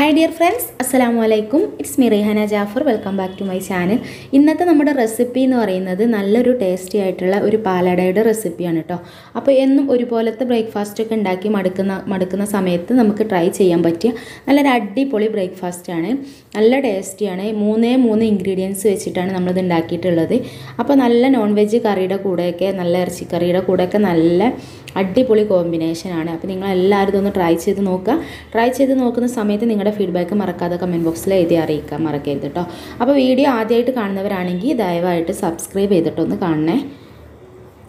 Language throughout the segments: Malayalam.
ഹായ് ഡിയർ ഫ്രണ്ട്സ് അസ്സലാമു അലൈക്കും it's me Rihana Jafar welcome back to my channel ഇന്നത്തെ നമ്മുടെ റെസിപ്പി എന്ന് പറയുന്നത് നല്ലൊരു ടേസ്റ്റി ആയിട്ടുള്ള ഒരു പാലടയുടെ റെസിപ്പിയാണ് കേട്ടോ അപ്പോൾ എന്നും ഒരുപോലത്തെ ബ്രേക്ക്ഫാസ്റ്റ് ഒക്കെ ഉണ്ടാക്കി മടുക്കുന്ന മടുക്കുന്ന സമയത്ത് നമുക്ക് ട്രൈ ചെയ്യാൻ പറ്റിയ നല്ലൊരു അടിപൊളി ബ്രേക്ക്ഫാസ്റ്റാണ് നല്ല ടേസ്റ്റിയാണ് മൂന്നേ മൂന്ന് ഇൻഗ്രീഡിയൻസ് വെച്ചിട്ടാണ് നമ്മളിത് ഉണ്ടാക്കിയിട്ടുള്ളത്. അപ്പോൾ നല്ല നോൺ വെജ് കറിയുടെ കൂടെയൊക്കെ നല്ല ഇറച്ചിക്കറിയുടെ കൂടെയൊക്കെ നല്ല അടിപൊളി കോമ്പിനേഷനാണ് അപ്പോൾ നിങ്ങളെല്ലാവരും ഇതൊന്ന് ട്രൈ ചെയ്ത് നോക്കുക. ട്രൈ ചെയ്ത് നോക്കുന്ന സമയത്ത് നിങ്ങളുടെ ഫീഡ്ബാക്ക് മറക്കാതെ കമന്റ് ബോക്സിൽ എഴുതി അറിയിക്കാൻ മറക്കരുത് കേട്ടോ അപ്പോൾ വീഡിയോ ആദ്യമായിട്ട് കാണുന്നവരാണെങ്കിൽ ദയവായിട്ട് സബ്സ്ക്രൈബ് ചെയ്തിട്ടൊന്ന് കാണണേ.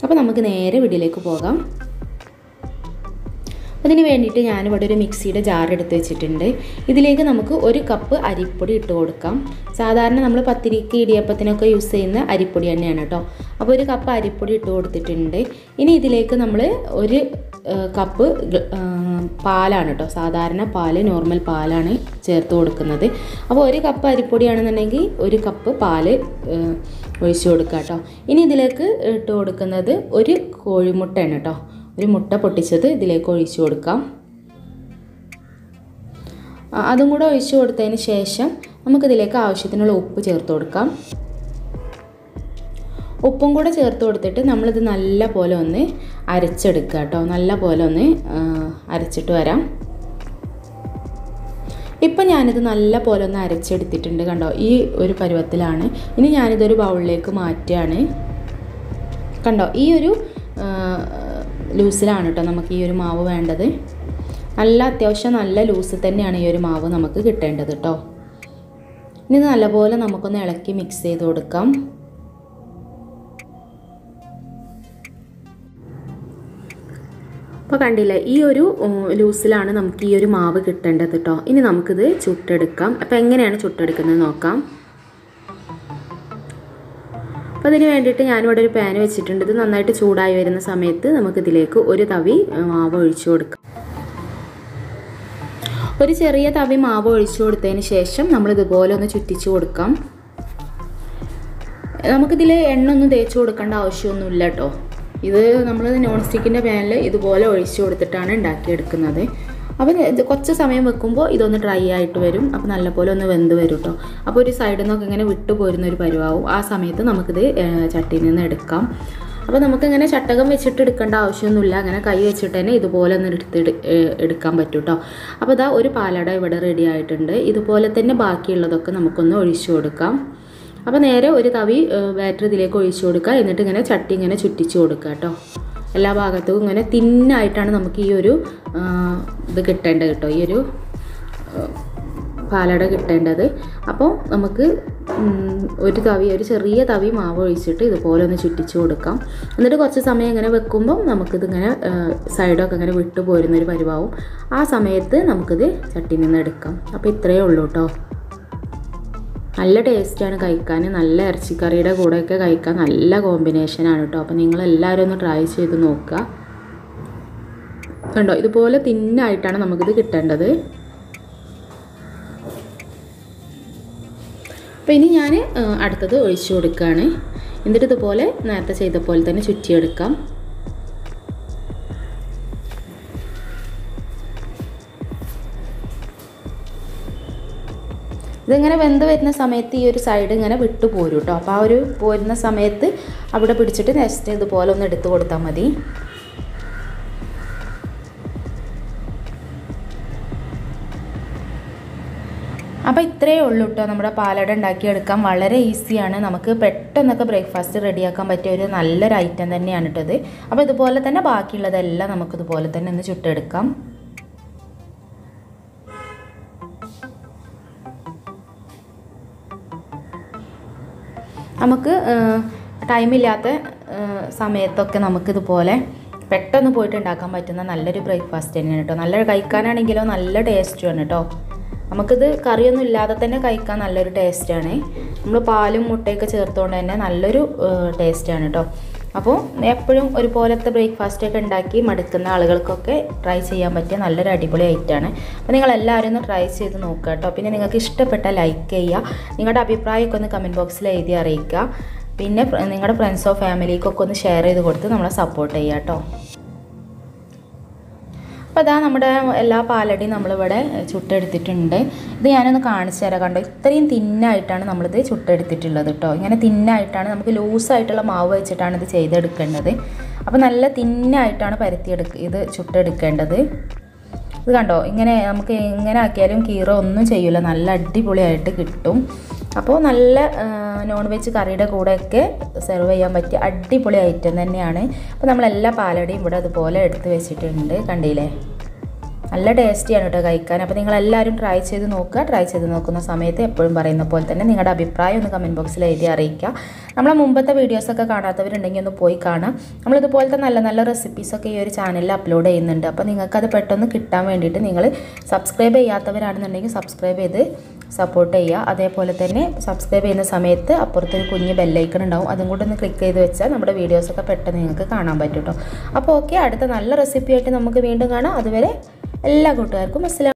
അപ്പോൾ നമുക്ക് നേരെ വീഡിയോയിലേക്ക് പോകാം. അതിന് വേണ്ടിയിട്ട് ഞാനിവിടെ ഒരു മിക്സിയുടെ ജാർ എടുത്ത് വെച്ചിട്ടുണ്ട്. ഇതിലേക്ക് നമുക്ക് ഒരു കപ്പ് അരിപ്പൊടി ഇട്ട് കൊടുക്കാം. സാധാരണ നമ്മൾ പത്തിരിക്ക് ഇടിയപ്പത്തിനൊക്കെ യൂസ് ചെയ്യുന്ന അരിപ്പൊടി തന്നെയാണ് കേട്ടോ അപ്പോൾ ഒരു കപ്പ് അരിപ്പൊടി ഇട്ട് കൊടുത്തിട്ടുണ്ട്. ഇനി ഇതിലേക്ക് നമ്മൾ ഒരു കപ്പ് പാലാണ് കേട്ടോ. സാധാരണ പാൽ നോർമൽ പാലാണ് ചേർത്ത് കൊടുക്കുന്നത്. അപ്പോൾ ഒരു കപ്പ് അരിപ്പൊടിയാണെന്നുണ്ടെങ്കിൽ ഒരു കപ്പ് പാൽ ഒഴിച്ചു കൊടുക്കുക കേട്ടോ. ഇനി ഇതിലേക്ക് ഇട്ട് കൊടുക്കുന്നത് ഒരു കോഴിമുട്ടയാണ് കേട്ടോ. ഒരു മുട്ട പൊട്ടിച്ചത് ഇതിലേക്ക് ഒഴിച്ചു കൊടുക്കാം. അതും കൂടെ ഒഴിച്ചു കൊടുത്തതിന് ശേഷം നമുക്കിതിലേക്ക് ആവശ്യത്തിനുള്ള ഉപ്പ് ചേർത്ത് കൊടുക്കാം. ഉപ്പും കൂടെ ചേർത്ത് കൊടുത്തിട്ട് നമ്മളിത് നല്ല പോലെ ഒന്ന് അരച്ചെടുക്കുക കേട്ടോ. നല്ല പോലെ ഒന്ന് അരച്ചിട്ട് വരാം. ഇപ്പം ഞാനിത് നല്ല പോലെ ഒന്ന് അരച്ചെടുത്തിട്ടുണ്ട് കണ്ടോ? ഈ ഒരു പരുവത്തിലാണ്. ഇനി ഞാനിതൊരു ബൗളിലേക്ക് മാറ്റുകയാണ്. കണ്ടോ? ഈ ഒരു ലൂസിലാണ് കേട്ടോ നമുക്ക് ഈ ഒരു മാവ് വേണ്ടത്. നല്ല അത്യാവശ്യം നല്ല ലൂസ് തന്നെയാണ് ഈ ഒരു മാവ് നമുക്ക് കിട്ടേണ്ടത് കേട്ടോ. ഇനി നല്ലപോലെ നമുക്കൊന്ന് ഇളക്കി മിക്സ് ചെയ്ത് കൊടുക്കാം. അപ്പോൾ കണ്ടില്ലേ ഈ ഒരു ലൂസിലാണ് നമുക്ക് ഈ ഒരു മാവ് കിട്ടേണ്ടത് കേട്ടോ ഇനി നമുക്കിത് ചുട്ടെടുക്കാം. അപ്പോൾ എങ്ങനെയാണ് ചുട്ടെടുക്കുന്നത് നോക്കാം. അപ്പോൾ അതിന് വേണ്ടിയിട്ട് ഞാനിവിടെ ഒരു പാൻ വെച്ചിട്ടുണ്ട്. ഇത് നന്നായിട്ട് ചൂടായി വരുന്ന സമയത്ത് നമുക്കിതിലേക്ക് ഒരു തവി മാവ് ഒഴിച്ചു കൊടുക്കാം. ഒരു ചെറിയ തവി മാവ് ഒഴിച്ചു കൊടുത്തതിന് ശേഷം നമ്മൾ ഇതുപോലെ ഒന്ന് ചുറ്റിച്ചു കൊടുക്കാം. നമുക്കിതിൽ എണ്ണ ഒന്നും തേച്ച് കൊടുക്കേണ്ട ആവശ്യമൊന്നുമില്ല കേട്ടോ ഇത് നമ്മൾ നോൺ സ്റ്റിക്കിന്റെ പാനിൽ ഇതുപോലെ ഒഴിച്ചു കൊടുത്തിട്ടാണ് ഉണ്ടാക്കിയെടുക്കുന്നത് അപ്പം കുറച്ച് സമയം വെക്കുമ്പോൾ ഇതൊന്ന് ഡ്രൈ ആയിട്ട് വരും. അപ്പോൾ നല്ലപോലെ ഒന്ന് വെന്ത് വരും കേട്ടോ അപ്പോൾ ഒരു സൈഡിൽ നിന്നൊക്കെ ഇങ്ങനെ വിട്ടു പോരുന്ന ഒരു പരുവാവും. ആ സമയത്ത് നമുക്കിത് ചട്ടിയിൽ നിന്ന് എടുക്കാം. അപ്പോൾ നമുക്കിങ്ങനെ ചട്ടകം വെച്ചിട്ട് എടുക്കേണ്ട ആവശ്യമൊന്നുമില്ല. അങ്ങനെ കൈ വെച്ചിട്ട് തന്നെ ഇതുപോലെ ഒന്ന് എടുത്ത് എടുക്കാൻ പറ്റും കേട്ടോ അപ്പോൾ ഇതാ ഒരു പാലട ഇവിടെ റെഡി ആയിട്ടുണ്ട്. ഇതുപോലെ തന്നെ ബാക്കിയുള്ളതൊക്കെ നമുക്കൊന്ന് ഒഴിച്ചു കൊടുക്കാം. അപ്പോൾ നേരെ ഒരു തവി ബാറ്ററി ഇതിലേക്ക് ഒഴിച്ചു കൊടുക്കുക. എന്നിട്ട് ഇങ്ങനെ ചട്ടി ഇങ്ങനെ ചുറ്റിച്ചു കൊടുക്കുക കേട്ടോ. എല്ലാ ഭാഗത്തും ഇങ്ങനെ തിന്നായിട്ടാണ് നമുക്ക് ഈ ഒരു ഇത് കിട്ടേണ്ടത് കേട്ടോ. ഈ ഒരു പാലട കിട്ടേണ്ടത്. അപ്പോൾ നമുക്ക് ഒരു തവി ഒരു ചെറിയ തവി മാവ് ഒഴിച്ചിട്ട് ഇതുപോലെ ഒന്ന് ചുറ്റിച്ചു കൊടുക്കാം. എന്നിട്ട് കുറച്ച് സമയം ഇങ്ങനെ വെക്കുമ്പം നമുക്കിതിങ്ങനെ സൈഡൊക്കെ ഇങ്ങനെ വിട്ടു പോരുന്നൊരു പരിവാവും. ആ സമയത്ത് നമുക്കിത് ചട്ടിയിൽ നിന്ന് എടുക്കാം. അപ്പോൾ ഇത്രയേ ഉള്ളൂ കേട്ടോ. നല്ല ടേസ്റ്റാണ് കഴിക്കാൻ. നല്ല ഇറച്ചിക്കറിയുടെ കൂടെയൊക്കെ കഴിക്കാൻ നല്ല കോമ്പിനേഷനാണ് കേട്ടോ അപ്പോൾ നിങ്ങളെല്ലാവരും ഒന്ന് ട്രൈ ചെയ്ത് നോക്കുക. കണ്ടോ? ഇതുപോലെ തിന്നായിട്ടാണ് നമുക്കിത് കിട്ടേണ്ടത്. അപ്പോൾ ഇനി ഞാൻ അടുത്തത് ഒഴിച്ചു കൊടുക്കുകയാണ്. എന്നിട്ട് ഇതുപോലെ നേരത്തെ ചെയ്ത പോലെ തന്നെ ചുറ്റിയെടുക്കാം. ഇതിങ്ങനെ വെന്ത് വരുന്ന സമയത്ത് ഈ ഒരു സൈഡ് ഇങ്ങനെ വിട്ടു പോരും കേട്ടോ അപ്പോൾ ആ ഒരു പോരുന്ന സമയത്ത് അവിടെ പിടിച്ചിട്ട് നെക്സ്റ്റ് ഇതുപോലെ ഒന്ന് എടുത്തു കൊടുത്താൽ മതി. അപ്പോൾ ഇത്രയേ ഉള്ളൂ കേട്ടോ നമ്മുടെ പാലട ഉണ്ടാക്കിയെടുക്കാൻ വളരെ ഈസിയാണ് നമുക്ക് പെട്ടെന്നൊക്കെ ബ്രേക്ക്ഫാസ്റ്റ് റെഡിയാക്കാൻ പറ്റിയ ഒരു നല്ലൊരു ഐറ്റം തന്നെയാണ് കേട്ടത് അപ്പോൾ ഇതുപോലെ തന്നെ ബാക്കിയുള്ളതെല്ലാം നമുക്കിതുപോലെ തന്നെ ഒന്ന് ചുട്ടെടുക്കാം. നമുക്ക് ടൈമില്ലാത്ത സമയത്തൊക്കെ നമുക്കിതുപോലെ പെട്ടെന്ന് പോയിട്ട് ഉണ്ടാക്കാൻ പറ്റുന്ന നല്ലൊരു ബ്രേക്ക്ഫാസ്റ്റ് തന്നെയാണ് കേട്ടോ. നല്ല കഴിക്കാനാണെങ്കിലോ നല്ല ടേസ്റ്റുമാണ് കേട്ടോ. നമുക്കിത് കറിയൊന്നും ഇല്ലാതെ തന്നെ കഴിക്കാൻ നല്ലൊരു ടേസ്റ്റാണ്. നമ്മൾ പാലും മുട്ടയൊക്കെ ചേർത്തുകൊണ്ട് തന്നെ നല്ലൊരു ടേസ്റ്റാണ് കേട്ടോ. അപ്പോൾ എപ്പോഴും ഒരുപോലത്തെ ബ്രേക്ക്ഫാസ്റ്റ് ഒക്കെ ഉണ്ടാക്കി മടുക്കുന്ന ആളുകൾക്കൊക്കെ ട്രൈ ചെയ്യാൻ പറ്റിയ നല്ലൊരു അടിപൊളി ഐറ്റമാണ് അപ്പോൾ നിങ്ങൾ എല്ലാവരും ഒന്ന് ട്രൈ ചെയ്ത് നോക്കുക കേട്ടോ. പിന്നെ നിങ്ങൾക്ക് ഇഷ്ടപ്പെട്ട ലൈക്ക് ചെയ്യുക. നിങ്ങളുടെ അഭിപ്രായമൊക്കെ ഒന്ന് കമന്റ് ബോക്സിൽ എഴുതി അറിയിക്കുക. പിന്നെ നിങ്ങളുടെ ഫ്രണ്ട്സോ ഫാമിലിക്കൊക്കെ ഒന്ന് ഷെയർ ചെയ്ത് കൊടുത്ത് നമ്മളെ സപ്പോർട്ട് ചെയ്യുക കേട്ടോ. അപ്പോൾ അതാ നമ്മുടെ എല്ലാ പാലടിയും നമ്മളിവിടെ ചുട്ടെടുത്തിട്ടുണ്ട്. ഇത് ഞാനൊന്ന് കാണിച്ചു തരാം കണ്ടോ? ഇത്രയും തിന്നായിട്ടാണ് നമ്മളിത് ചുട്ടെടുത്തിട്ടുള്ളത് കേട്ടോ. ഇങ്ങനെ തിന്നായിട്ടാണ് നമുക്ക് ലൂസായിട്ടുള്ള മാവ് വെച്ചിട്ടാണ് ഇത് ചെയ്തെടുക്കേണ്ടത്. അപ്പോൾ നല്ല തിന്നായിട്ടാണ് പരത്തിയെടുക്ക ഇത് ചുട്ടെടുക്കേണ്ടത്. ഇത് കണ്ടോ? ഇങ്ങനെ നമുക്ക് എങ്ങനെ ആക്കിയാലും കീറ ഒന്നും ചെയ്യില്ല നല്ല അടിപൊളിയായിട്ട് കിട്ടും. അപ്പോൾ നല്ല നോൺ വെജ് കറിയുടെ കൂടെയൊക്കെ സെർവ് ചെയ്യാൻ പറ്റിയ അടിപൊളി ഐറ്റം തന്നെയാണ്. അപ്പോൾ നമ്മളെല്ലാ പാലടയും ഇവിടെ അതുപോലെ എടുത്ത് വെച്ചിട്ടുണ്ട്. കണ്ടില്ലേ? നല്ല ടേസ്റ്റിയാണ് കേട്ടോ കഴിക്കാൻ. അപ്പോൾ നിങ്ങളെല്ലാവരും ട്രൈ ചെയ്ത് നോക്കുക. ട്രൈ ചെയ്ത് നോക്കുന്ന സമയത്ത് എപ്പോഴും പറയുന്ന പോലെ തന്നെ നിങ്ങളുടെ അഭിപ്രായം ഒന്ന് കമന്റ് ബോക്സിൽ എഴുതി അറിയിക്കുക. നമ്മളെ മുമ്പത്തെ വീഡിയോസൊക്കെ കാണാത്തവരുണ്ടെങ്കിൽ ഒന്ന് പോയി കാണാം. നമ്മളിതുപോലത്തെ നല്ല നല്ല റെസിപ്പീസൊക്കെ ഈ ഒരു ചാനലിൽ അപ്ലോഡ് ചെയ്യുന്നുണ്ട്. അപ്പോൾ നിങ്ങൾക്കത് പെട്ടെന്ന് കിട്ടാൻ വേണ്ടിയിട്ട് നിങ്ങൾ സബ്സ്ക്രൈബ് ചെയ്യാത്തവരാണെന്നുണ്ടെങ്കിൽ സബ്സ്ക്രൈബ് ചെയ്ത് സപ്പോർട്ട് ചെയ്യുക. അതേപോലെ തന്നെ സബ്സ്ക്രൈബ് ചെയ്യുന്ന സമയത്ത് അപ്പുറത്തൊരു കുഞ്ഞ് ബെല്ലൈക്കൺ ഉണ്ടാവും. അതും കൂടെ ഒന്ന് ക്ലിക്ക് ചെയ്ത് വെച്ചാൽ നമ്മുടെ വീഡിയോസൊക്കെ പെട്ടെന്ന് നിങ്ങൾക്ക് കാണാൻ പറ്റും കേട്ടോ അപ്പോൾ ഓക്കെ അടുത്ത നല്ല റെസിപ്പിയായിട്ട് നമുക്ക് വീണ്ടും കാണാം. അതുവരെ എല്ലാ കൂട്ടുകാർക്കും അസ്സലാം